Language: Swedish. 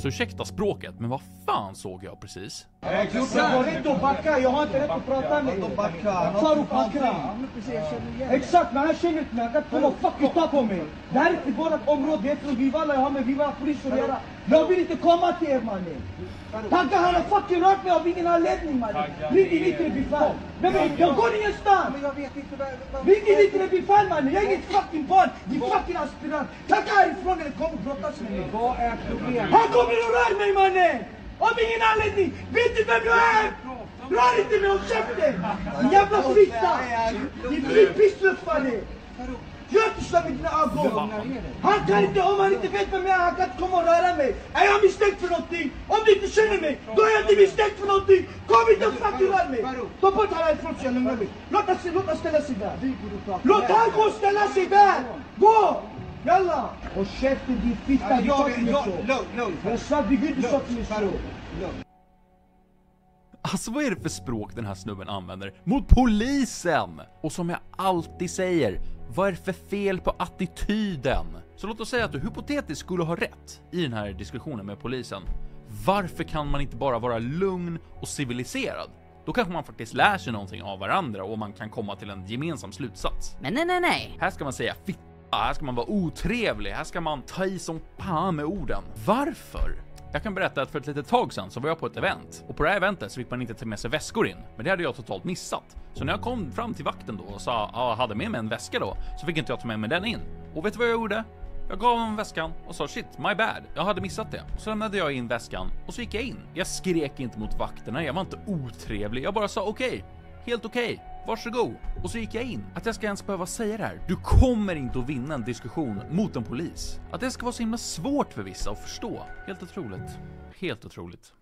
Alltså ursäkta språket, men vad fan såg jag precis? Exakt! Jag har rätt att backa, jag har inte rätt att prata med dig. Faruk Akram. Exakt, men han känner inte mig. Han kan inte komma och fucking ta på mig. Det här är inte vårt område, det är från Vivalla. Jag har med Vivalla polis att göra. Jag vill inte komma till er mannen. Tagga han har fucking rört mig av ingen anledning mannen. Ring yttre befäl. Nej men jag går ingenstans. Ring yttre befäl mannen. Jag är inget fucking barn. Din fucking aspirant. Tagga härifrån eller kom och brottas med mig. Vad är problemet? Han kommer och rör mig mannen. Av ingen anledning. Vet du vem jag är? Rör inte mig och käften! Din jävla fitta! Din pissluffare! Gör inte så med dina ögon! Han kan inte, om han inte vet vem jag är, han kan inte komma och röra mig! Är jag misstänkt för någonting? Om du inte känner mig, då är jag inte misstänkt för någonting! Kom inte och fucking rör mig! Ta bort han härifrån så jag lugnar mig! Låt han ställa sig där! Låt han gå och ställa sig där! Gå! Jalla! Och käften din fitta, du sa till mig så! Jag sa, vid Gud du sa till mig så! Alltså vad är det för språk den här snubben använder mot polisen? Och som jag alltid säger, vad är det för fel på attityden? Så låt oss säga att du hypotetiskt skulle ha rätt i den här diskussionen med polisen. Varför kan man inte bara vara lugn och civiliserad? Då kanske man faktiskt lär sig någonting av varandra och man kan komma till en gemensam slutsats. Men nej, nej, nej. Här ska man säga fitta, här ska man vara otrevlig, här ska man ta i som fan med orden. Varför? Jag kan berätta att för ett litet tag sedan så var jag på ett event och på det här eventet så fick man inte ta med sig väskor in, men det hade jag totalt missat. Så när jag kom fram till vakten då och sa ja, hade med mig en väska då så fick inte jag ta med mig den in. Och vet du vad jag gjorde? Jag gav honom väskan och sa shit, my bad. Jag hade missat det. Så lämnade jag in väskan och så gick jag in. Jag skrek inte mot vakterna, jag var inte otrevlig. Jag bara sa okej, okay, helt okej. Okay. Varsågod. Och så gick jag in. Att jag ska ens behöva säga det här. Du kommer inte att vinna en diskussion mot en polis. Att det ska vara så himla svårt för vissa att förstå. Helt otroligt. Helt otroligt.